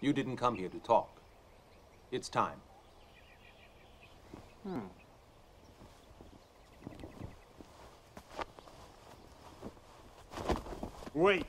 You didn't come here to talk. It's time. Hmm. Wait.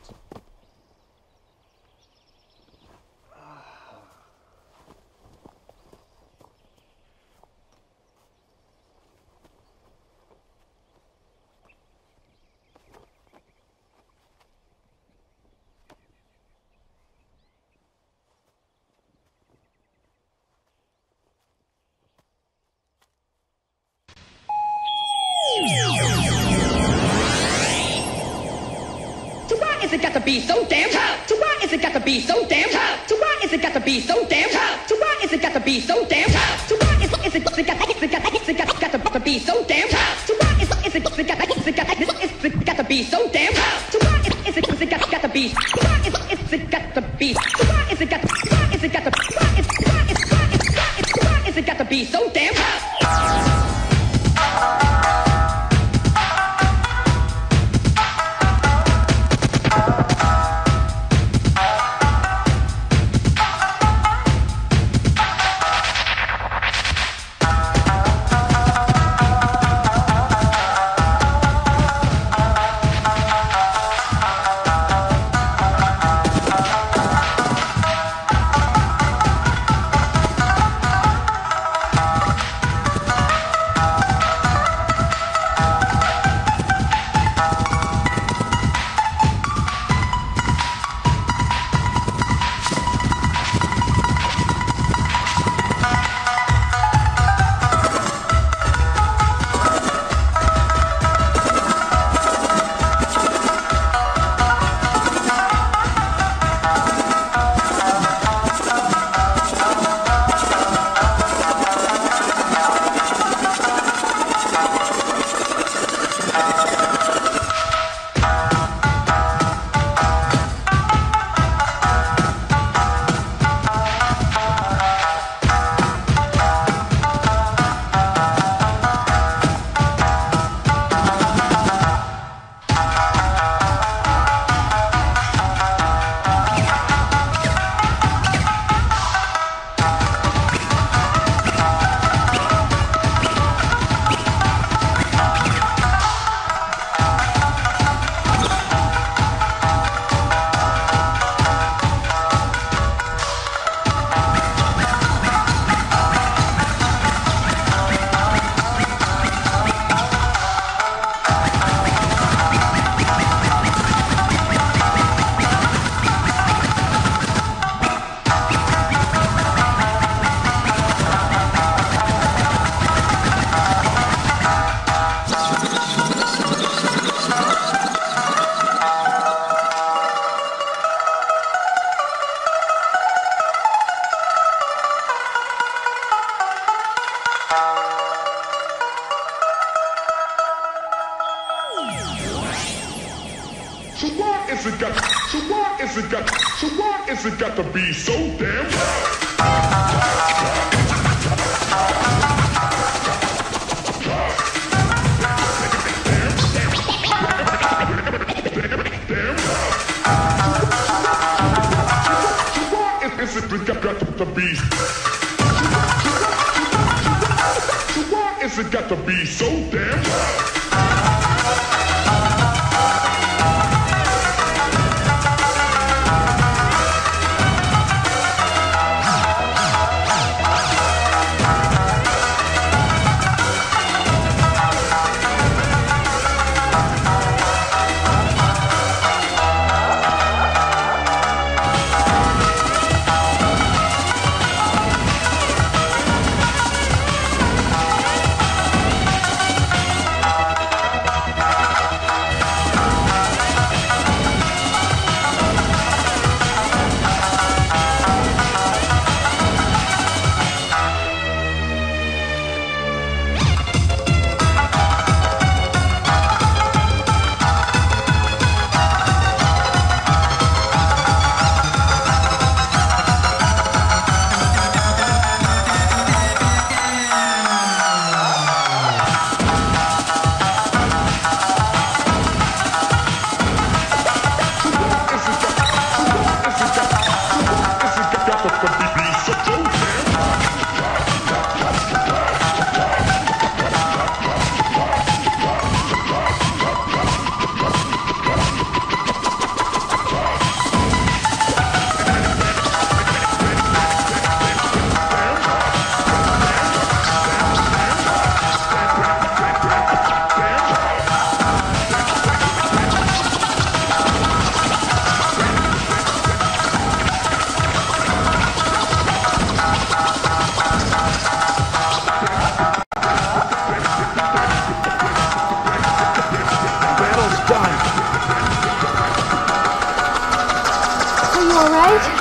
Got to be so damn tough? So why is it got to be so damn tough? So why is it got to be so damn tough? So why is it got to be so damn tough? So why is is it got is it got is it got got to, be so damn tough? So why is is it got is it got is it got to be so damn tough? So why is it is it got got to be? Why is is it got to be? Why is it got why is it got to why is why is why is why is it got to be so damn tough? Is it got? So why is it got to be so damn it got, to be? So why is it got to be so damn tough? all right?